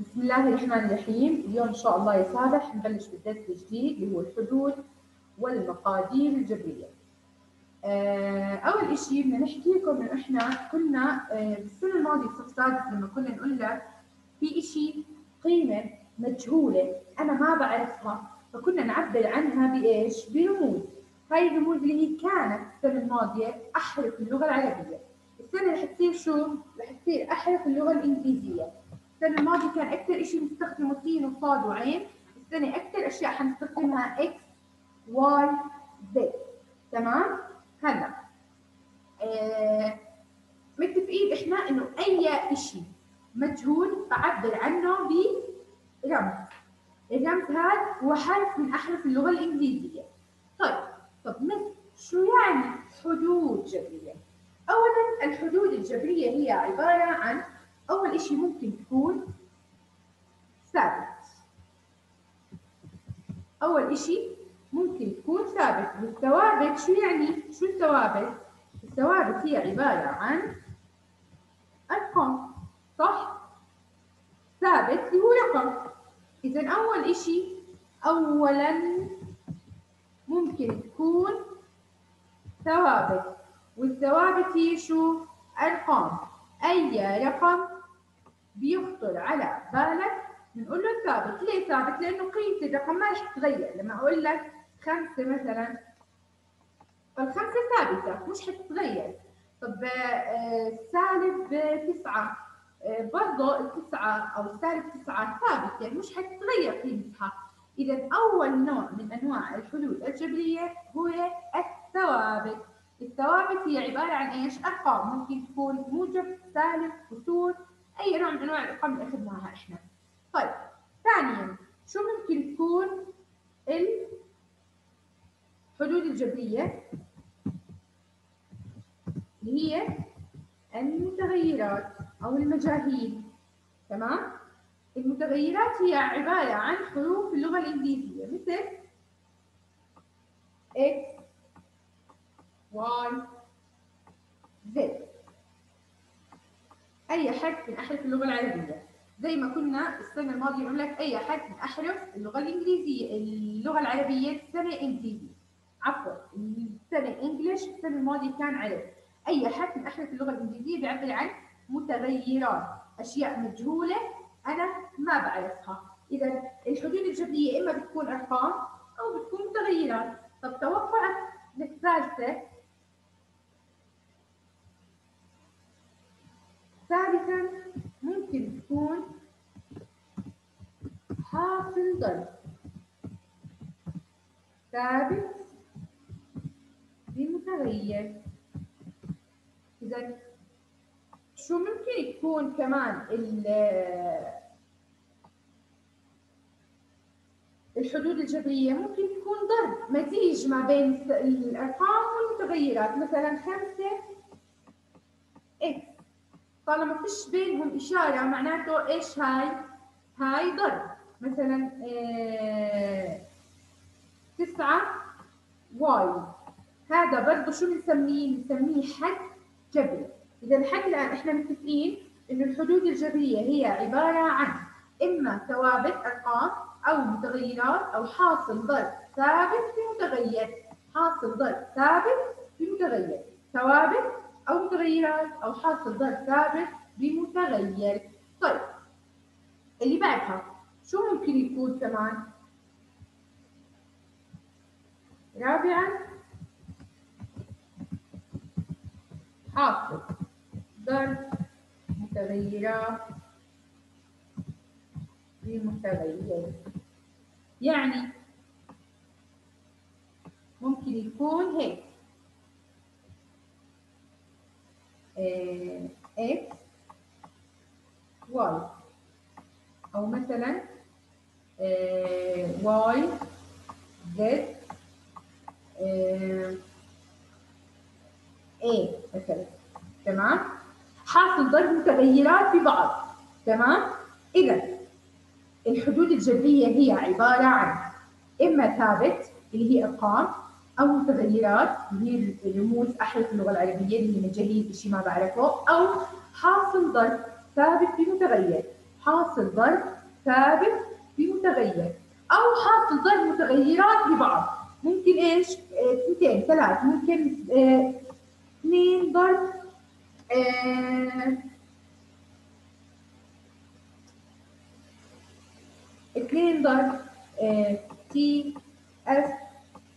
بسم الله الرحمن الرحيم. اليوم إن شاء الله يا صالح نبلش بالدرس الجديد اللي هو الحدود والمقادير الجبرية آه، أول إشي بدنا نحكي لكم إنه إحنا كنا آه، بالسنة الماضية في السادس لما كنا نقول لك في إشي قيمة مجهولة أنا ما بعرفها فكنا نعبر عنها بإيش؟ برموز هاي الرموز اللي هي كانت السنة الماضية أحرف اللغة العربية. السنة رح تصير شو؟ رح تصير أحرف اللغة الإنجليزية. السنة الماضية كان أكثر شيء نستخدمه سين وصاد وعين. السنة أكثر أشياء حنستخدمها X Y Z تمام؟ هلا. آه متفقين إحنا إنه أي شيء مجهول بعبر عنه برمز الرمز هذا هو حرف من أحرف اللغة الإنجليزية. طيب طب مثل شو يعني حدود جبرية؟ أولا الحدود الجبرية هي عبارة عن أول شيء ممكن تكون ثابت أول شيء ممكن تكون ثابت والثوابت شو يعني؟ شو الثوابت؟ الثوابت هي عبارة عن أرقام صح؟ ثابت اللي هو رقم إذا أول شيء أولا ممكن تكون ثوابت والثوابت هي شو؟ أرقام أي رقم بيخطر على بالك. بنقول له ثابت. ليه ثابت؟ لأنه قيمة الرقم ما رح تتغير. لما أقول لك خمسة مثلا فالخمسة ثابتة مش حتتغير طب آه سالب تسعة آه برضه التسعة أو سالب تسعة ثابتة يعني مش حتتغير قيمتها. إذا أول نوع من أنواع الحلول الجبرية هو الثوابت. الثوابت هي عبارة عن إيش؟ أرقام. ممكن تكون موجب سالب كسور أي نوع من أنواع الأرقام اللي أخذناها إحنا. طيب ثانيا شو ممكن تكون الحدود الجبرية؟ اللي هي المتغيرات أو المجاهيل. تمام؟ المتغيرات هي عبارة عن حروف اللغة الإنجليزية مثل X Y Z. أي حرف من أحرف اللغة العربية. زي ما كنا السنة الماضية بقول لك أي حرف من أحرف اللغة الإنجليزية. اللغة العربية السنة إنجليزي عفوا السنة إنجليش السنة الماضية كان عرب. أي حرف من أحرف اللغة الإنجليزية بيعبر عن متغيرات أشياء مجهولة أنا ما بعرفها. إذا الحدود الجبرية إما بتكون أرقام أو بتكون متغيرات. طب توقعت الثالثة ثالثا ممكن تكون حاصل ضرب ثابت بمتغير إذا شو ممكن يكون كمان الحدود الجبرية ممكن تكون ضرب مزيج ما بين الأرقام والمتغيرات. مثلا خمسة إكس. طالما فيش بينهم إشارة معناته إيش هاي؟ هاي ضرب. مثلا إيه تسعة واي. هذا برضه شو بنسميه؟ بنسميه حد جبري. إذا لحد الآن إحنا متفقين إنه الحدود الجبرية هي عبارة عن إما ثوابت أرقام أو متغيرات أو حاصل ضرب ثابت بمتغير. حاصل ضرب ثابت بمتغير. ثوابت أو متغيرات أو حاصل ضرب ثابت بمتغير. طيب اللي بعدها شو ممكن يكون كمان؟ رابعا حاصل ضرب متغيرات بمتغير. يعني ممكن يكون هيك. إكس واي أو مثلا واي زد إيه مثلا. تمام؟ حاصل ضرب متغيرات ببعض تمام؟ اذا الحدود الجبريه هي عبارة عن إما ثابت اللي هي أرقام أو اللي هي رموز احرف اللغة العربية اللي هي مجاهيل شيء ما بعرفه أو حاصل ضرب ثابت بمتغير. حاصل ضرب ثابت بمتغير. أو حاصل ضرب متغيرات ببعض. ممكن إيش؟ اثنتين ثلاث. ممكن آه اثنين آه اثنين ضرب آه T F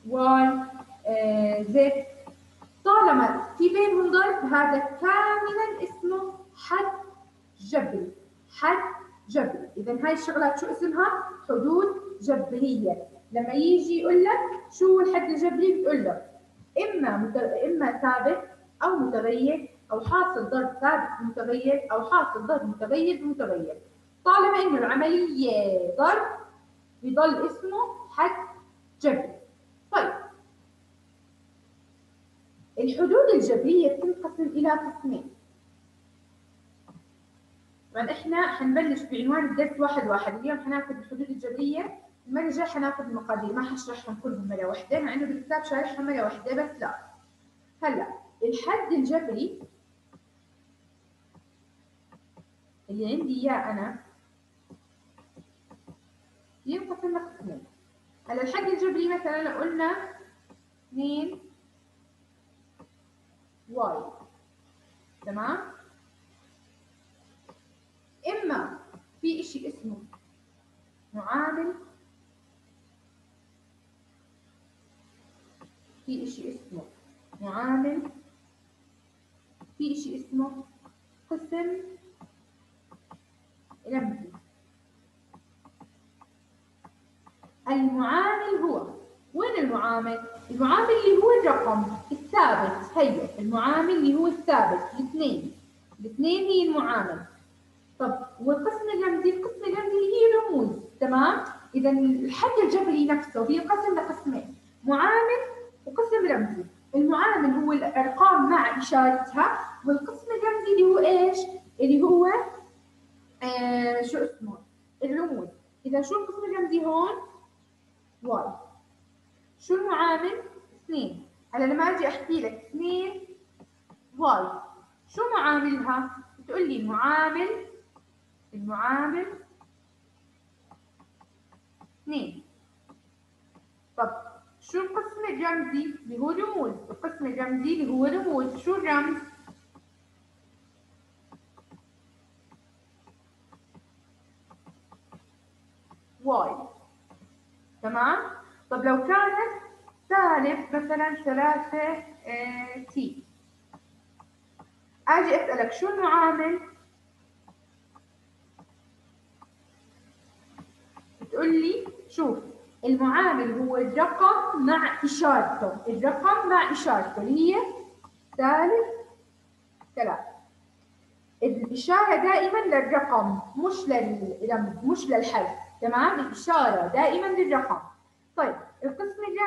Y Z طالما في بينهم ضرب هذا كاملا اسمه حد جبري. حد جبري. اذا هاي الشغلات شو اسمها؟ حدود جبرية. لما يجي يقول لك شو الحد الجبري؟ بتقول له إما مت... إما ثابت أو متغير أو حاصل ضرب ثابت بمتغير أو حاصل ضرب متغير بمتغير. طالما إنه العملية ضرب بيضل اسمه حد جبري طيب الحدود الجبريه بتنقسم إلى قسمين. طبعا إحنا حنبلش بعنوان الدرس واحد واحد. اليوم حناخذ الحدود الجبريه المره الجايه حناخذ المقادير. ما حشرحهم كلهم مرة واحدة مع إنه بالكتاب شارحهم مرة واحدة بس لا. هلا الحد الجبري اللي عندي إياه أنا ينقسم لقسمين. هلا الحد الجبري مثلا قلنا 2 واي. تمام؟ إما في شيء اسمه معامل في شيء اسمه معامل في شيء اسمه قسم رمزي المعامل هو وين المعامل؟ المعامل اللي هو الرقم الثابت. هي المعامل اللي هو الثابت الاثنين. الاثنين هي المعامل. طب والقسم الرمزي القسم الرمزي هي رموز تمام؟ إذا الحد الجبري نفسه بينقسم لقسمين معامل وقسم رمزي. المعامل هو الأرقام مع إشارتها والقسم الرمزي اللي هو إيش؟ اللي هو آه شو اسمه؟ الرموز. إذا شو القسم الرمزي هون؟ Y. شو المعامل اثنين. هلا لما أجي أحكي لك اثنين Y. شو معاملها؟ بتقول لي المعامل المعامل اثنين. طب شو القسم الرمزي؟ اللي هو رموز القسم الرمزي اللي هو رموز شو الرمز؟ Y. تمام؟ طب لو كانت سالب مثلا ثلاثة آه T آجي أسألك شو المعامل؟ تقول لي شوف المعامل هو الرقم مع إشارته الرقم مع إشارته اللي هي سالب ثلاثة. الإشارة دائما للرقم مش للرمز مش للحرف تمام؟ الإشارة دائما للرقم.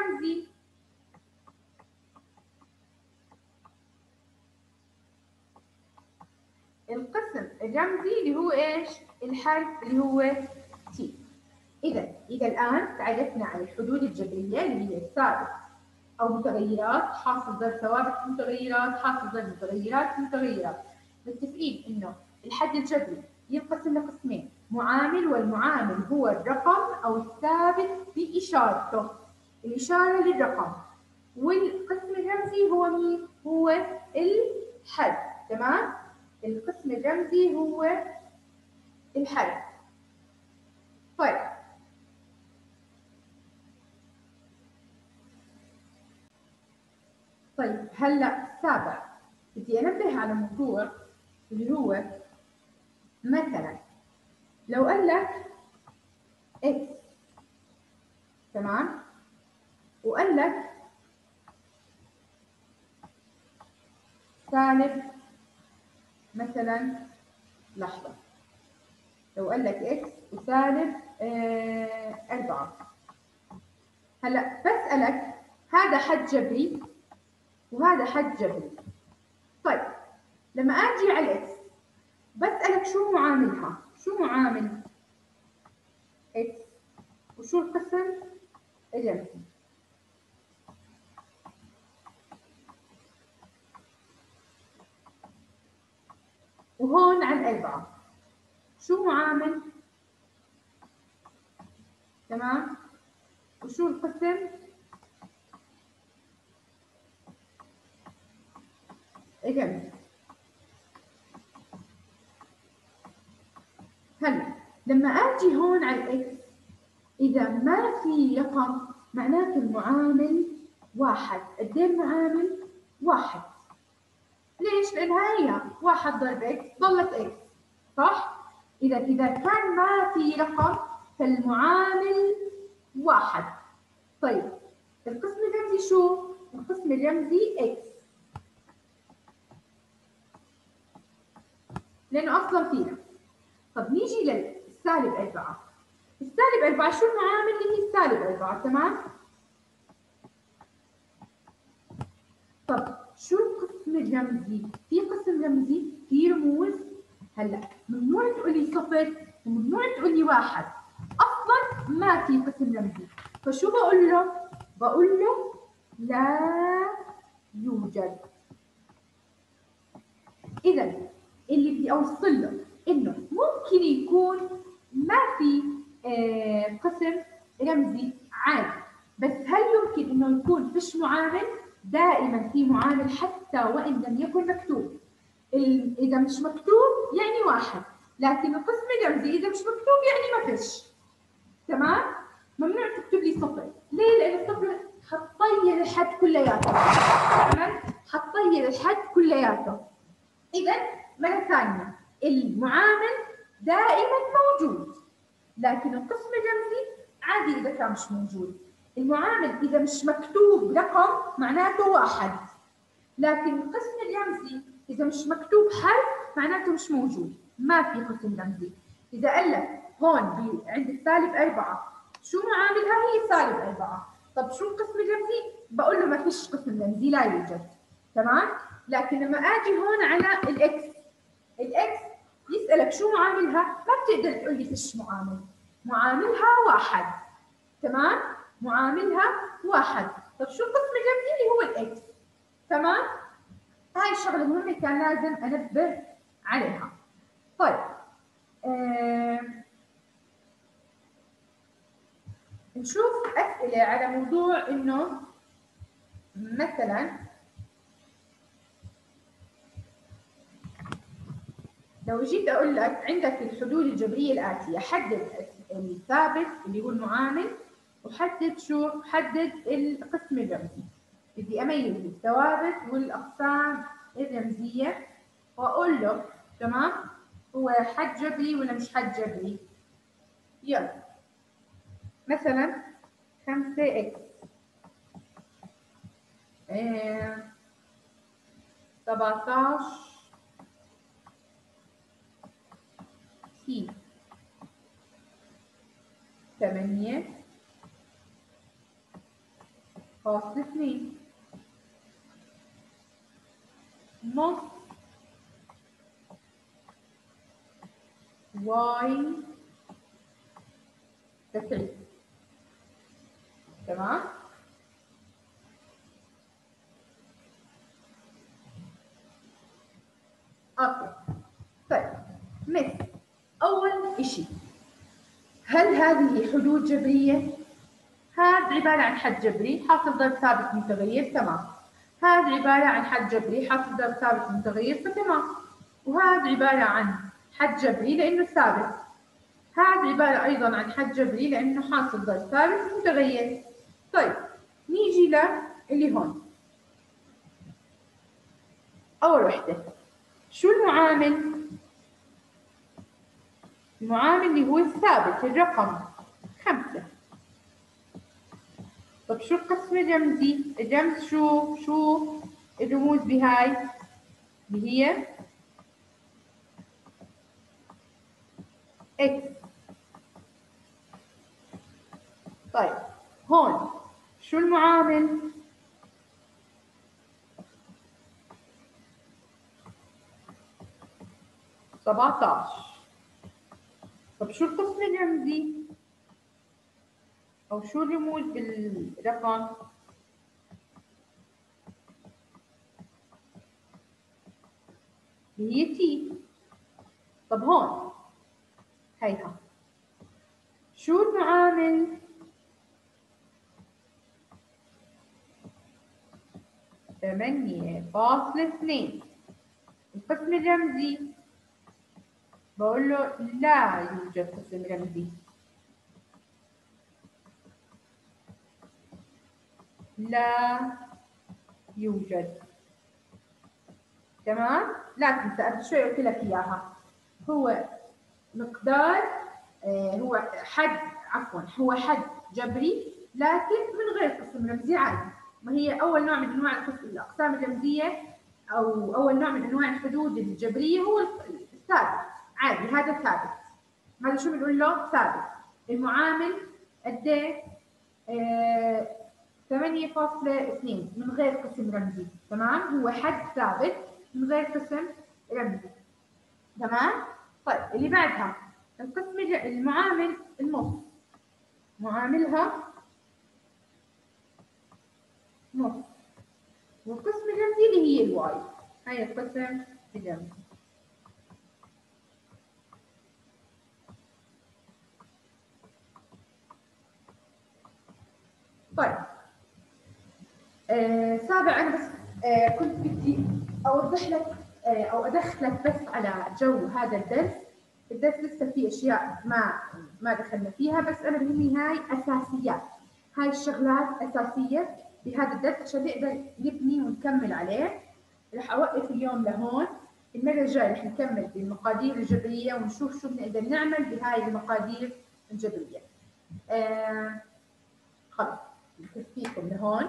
الرمزي القسم الرمزي اللي هو إيش؟ الحرف اللي هو تي إذا إذا الآن تعرفنا عن الحدود الجبرية اللي هي ثابت أو متغيرات حاصل ضرب ثوابت متغيرات حاصل ضرب متغيرات متغيرات. متفقين إنه الحد الجبري ينقسم لقسمين معامل والمعامل هو الرقم أو الثابت بإشارته. الإشارة للرقم. والقسم الرمزي هو مين؟ هو الحد تمام؟ القسم الرمزي هو الحد طيب. طيب هلأ سابع. بدي أنبه على موضوع اللي هو مثلا لو قال لك إكس تمام؟ وقال لك سالب مثلا لحظة. لو قال لك X وسالب آه أربعة. هلأ بسألك هذا حد جبري وهذا حد جبري. طيب لما أجي على ال X بسألك شو معاملها؟ شو معامل إكس وشو القسم؟ الرمزي وهون عن أربعة شو معامل؟ تمام؟ وشو القسم؟ الرمزي هلا لما أجي هون على ال X إذا ما في رقم معناته المعامل واحد. قد إيه المعامل واحد. ليش؟ لانها هي. واحد ضرب X ضلت X صح؟ اذا إذا كان ما في رقم فالمعامل واحد. طيب القسم الرمزي شو؟ القسم الرمزي X لأنه أصلا فينا. طب نيجي للسالب 4 السالب 4 شو المعامل؟ اللي هي السالب 4 تمام؟ طب شو الرمزي. في قسم رمزي في رموز. هلا ممنوع تقولي صفر وممنوع تقولي واحد. أصلا ما في قسم رمزي فشو بقول له؟ بقول له لا يوجد. اذا اللي بدي أوصل له إنه ممكن يكون ما في آه قسم رمزي عادي بس هل يمكن إنه يكون فيش معامل دائما في معامل حتى وإن لم يكن مكتوب. إذا مش مكتوب يعني واحد لكن القسم الرمزي إذا مش مكتوب يعني ما فيش. تمام؟ ممنوع تكتب لي صفر. ليه؟ لأن الصفر حتطير الحد كلياته. تمام؟ حتطير الحد كلياته. إذا مرة ثانية المعامل دائما موجود لكن القسم الرمزي عادي إذا كان مش موجود. المعامل إذا مش مكتوب رقم معناته واحد لكن القسم الرمزي إذا مش مكتوب حرف معناته مش موجود ما في قسم رمزي إذا قال لك هون عند السالب أربعة شو معاملها هي سالب أربعة. طب شو القسم الرمزي بقول له ما فيش قسم رمزي لا يوجد. تمام؟ لكن لما آجي هون على ال X ال X يسألك شو معاملها؟ ما بتقدر تقول لي فيش معامل. معاملها واحد. تمام؟ معاملها واحد. طب شو القسم الرمزي اللي هو ال X تمام؟ هاي الشغلة مهمة كان لازم أنبه عليها. طيب آه نشوف أسئلة على موضوع إنه مثلا لو جيت أقول لك عندك الحدود الجبريه الآتية حدد الثابت اللي هو المعامل وحدد شو حدد القسم الرمزي. بدي أميز الثوابت والأقسام الرمزية وأقول له تمام؟ هو حد جبري ولا مش حد جبري يلا. مثلا خمسة إكس. سبعتاش. سي. ثمانية فاصل اثنين نص واي تسعين تمام؟ أوكي طيب. مثل. اول اشي. هل هذه حدود جبرية؟ هذا عباره عن حد جبري حاصل ضرب ثابت متغير تمام. هذا عباره عن حد جبري حاصل ضرب ثابت متغير فتمام وهذا عباره عن حد جبري لأنه ثابت. هذا عباره أيضا عن حد جبري لأنه حاصل ضرب ثابت متغير طيب نيجي ل اللي هون. أول وحدة. شو المعامل؟ المعامل اللي هو الثابت الرقم خمسة طب شو القسم الرمزي؟ الرمز شو؟ شو الرموز بهاي؟ اللي هي إكس طيب هون شو المعامل؟ سبعتاش طب شو القسم الرمزي؟ أو شو الرموز بالرقم؟ هي تي طب هون. هيها. شو المعامل؟ ثمانية فاصلة اثنين. القسم الرمزي. بقول له لا يوجد قسم رمزي. لا يوجد. تمام؟ لكن سألت شوي قلت لك إياها. هو مقدار آه هو حد عفوا هو حد جبري لكن من غير قسم رمزي عادي. ما هي أول نوع من أنواع الأقسام الرمزية أو أول نوع من أنواع الحدود الجبرية هو الثابت. عادي هذا ثابت. هذا شو بنقول له؟ ثابت. المعامل قد إيه؟ آه 8.2 من غير قسم رمزي. تمام؟ هو حد ثابت. من غير قسم رمزي. تمام؟ طيب اللي بعدها. القسم المعامل النص معاملها نص والقسم الرمزي اللي هي الواي. هاي القسم الرمزي. طيب. آه سابع أنا بس آه كنت بدي أوضح لك آه أو أدخلك بس على جو هذا الدرس. الدرس لسه فيه أشياء ما ما دخلنا فيها بس أنا بهمني هاي اساسيات هاي الشغلات أساسية بهذا الدرس عشان نقدر نبني ونكمل عليه. رح أوقف اليوم لهون. المرة الجاية رح نكمل بالمقادير الجبريه ونشوف شو بنقدر نعمل بهاي المقادير الجبريه آه خلص. نكفيكم لهون.